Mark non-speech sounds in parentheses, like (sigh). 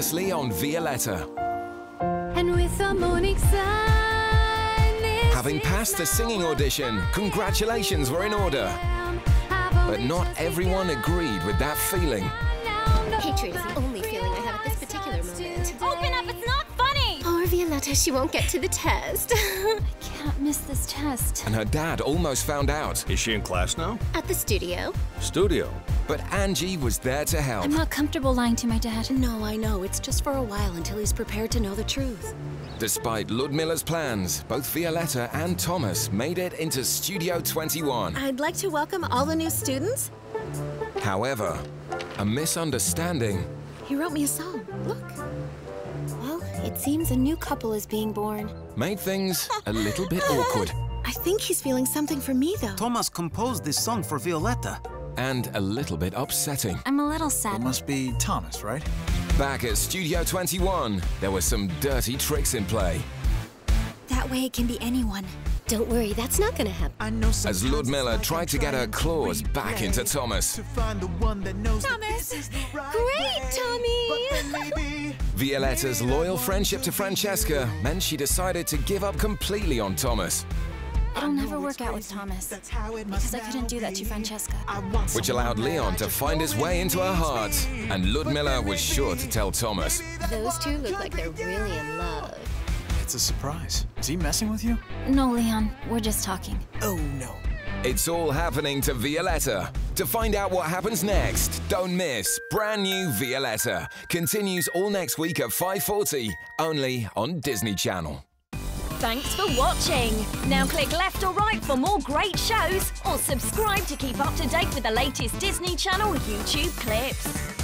previously on Violetta. And with the morning sun, Having passed the singing audition, congratulations were in order. But not everyone agreed with that feeling. Now Hatred is the only feeling I have at this particular moment. Open up, it's not funny! Poor Violetta, she won't get to the test. (laughs) Can't miss this test. And her dad almost found out. Is she in class now? At the studio. Studio. But Angie was there to help. I'm not comfortable lying to my dad. No, I know. It's just for a while until he's prepared to know the truth. Despite Ludmilla's plans, both Violetta and Thomas made it into Studio 21. I'd like to welcome all the new students. However, a misunderstanding He wrote me a song. Look. Well, it seems a new couple is being born. made things a little bit awkward (laughs) I think he's feeling something for me, though. Thomas composed this song for Violetta. and a little bit upsetting. I'm a little sad. Must be Thomas, right? Back at Studio 21, there were some dirty tricks in play. That way it can be anyone. Don't worry, that's not gonna happen. I know As Ludmilla tried to get her claws back into Thomas, Thomas! Great, Tommy! Violetta's loyal friendship to Francesca meant she decided to give up completely on Thomas, It'll never work out with Thomas. Because I couldn't do that to Francesca. which allowed Leon to find his way into her heart. And Ludmilla was sure to tell Thomas. Those two look like they're really in love. It's a surprise. Is he messing with you? No, Leon, we're just talking. Oh, no. It's all happening to Violetta. To find out what happens next, don't miss brand new Violetta. Continues all next week at 5:40, only on Disney Channel. Thanks for watching. Now click left or right for more great shows or subscribe to keep up to date with the latest Disney Channel YouTube clips.